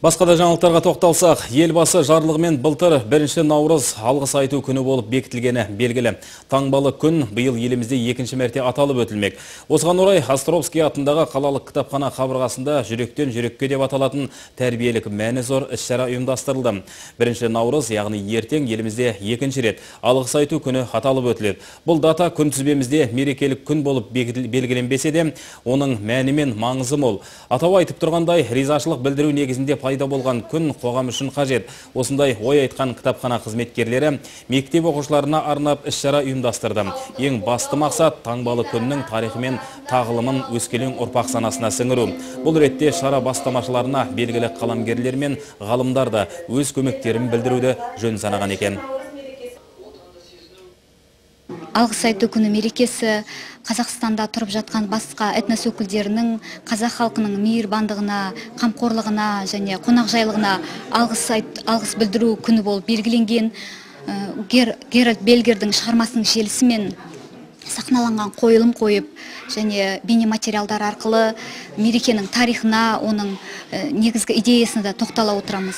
Басқа да жаңалықтарға тоқталсақ, елбасы жарлығымен былтыр бірінші наурыз алғыс айту күні болып бекітілгені белгілі. Таңбалы күн биыл елімізде екінші мәрте аталып өтілмек. Осыған орай Астровский атындағы қалалық кітапхана қабырғасында жүректен жүрекке деп аталатын тәрбиелік мәні зор іс-шара ұйымдастырылды. Бірінші наурыз, яғни ертең елімізде екінші рет алғыс айту күні аталып өтіледі. Бұл дата күнтізбемізде мерекелік күн болып белгіленбесе де, оның мәні мен маңызы мол. Атау айтып тұрғандай, ризашылық білдіру негізінде пайда болған күн қоғам үшін қажет. Осындай ой айтқан кітапхана қызметкерлері мектеп оқушыларына арнап іс-шара ұйымдастырды. Ең басты мақсат таңбалы күннің тарихы мен тағылымын өскелең ұрпақ санасына сіңіру. Бұл ретте шара бастамашыларына белгілі қаламгерлер мен ғалымдар да өз көмектерін білдіруді жөн санаған екен алғыс айту күні мерекесі қазақстанда тұрып жатқан басқа этнос өкілдерінің қазақ халқының мейірбандығына қамқорлығына және қонақжайлығына алғыс айт, алғыс білдіру күні болып белгіленген Гер, геральд бельгердің шығармасының желісімен сахналанған қойылым қойып және бейнематериалдар арқылы мерекенің тарихына оның негізгі идеясына да тоқтала отырамыз.